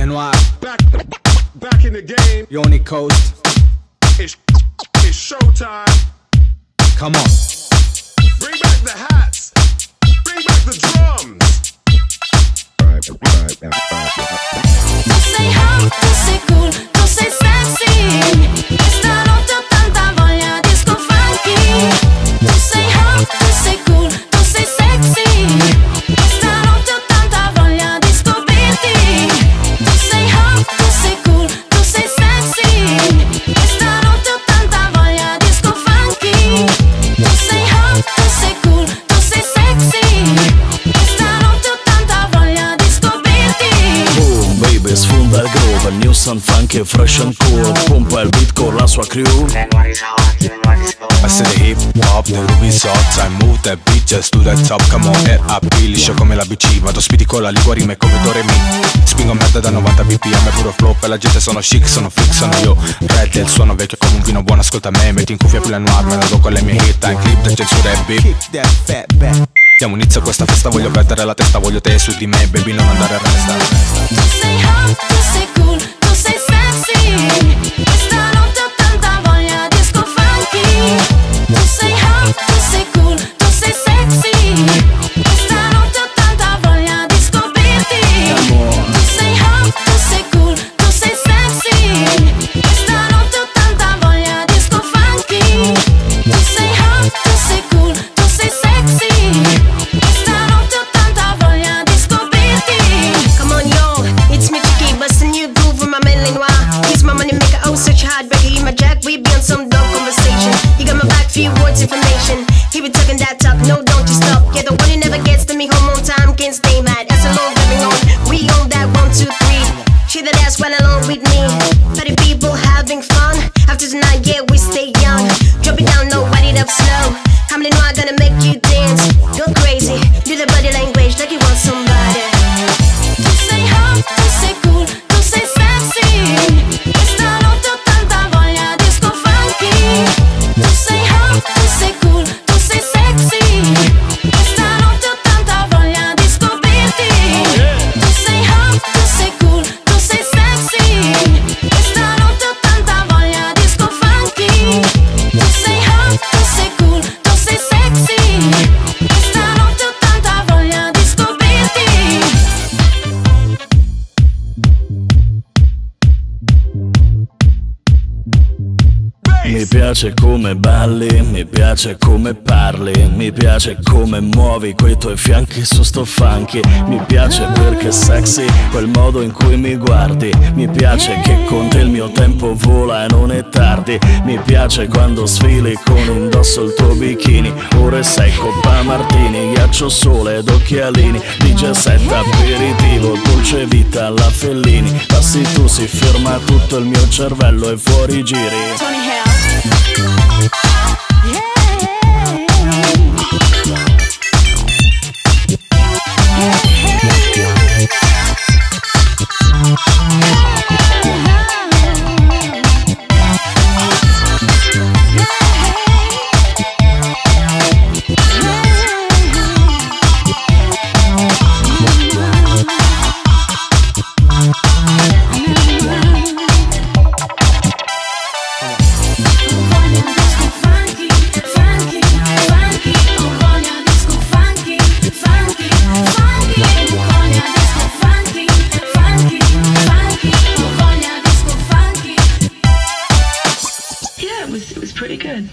Lenoir, Back, back in the game. Yoni Coast. It's, it's showtime. Come on. Bring back the hats. Bring back the drums. Tu sei hot, sound funky, fresh and cool. Pompa il beat con la sua crew. I said the hip hop, the ruby soft I move that beat just to the top Come on, R.A.P. liscio come la BC Vado speedy con la lingua rime come Doremi Spingo merda da 90 bpm Puro flow per la gente sono chic, sono fix, sono io Red del suono vecchio come un vino buono Ascolta me, metti in cuffia più la noir Me la do con le mie hit, time clip, da censura e beat Diamo inizio a questa festa, voglio perdere la testa Voglio te su di me, baby, non andare a resta conversation. He got my back, few words, information. He be talking that talk, no, don't you stop. Yeah, the one Mi piace come balli, mi piace come parli Mi piace come muovi quei tuoi fianchi su sto funky. Mi piace perché sexy quel modo in cui mi guardi. Mi piace che con te il mio tempo vola e non è tardi. Mi piace quando sfili con indosso il tuo bikini. Ore sei coppa martini, ghiaccio sole ed occhialini 17 aperitivo, dolce vita alla Fellini. Passi tu, si ferma tutto il mio cervello e fuori giri Yeah. Yeah, it was it was pretty good.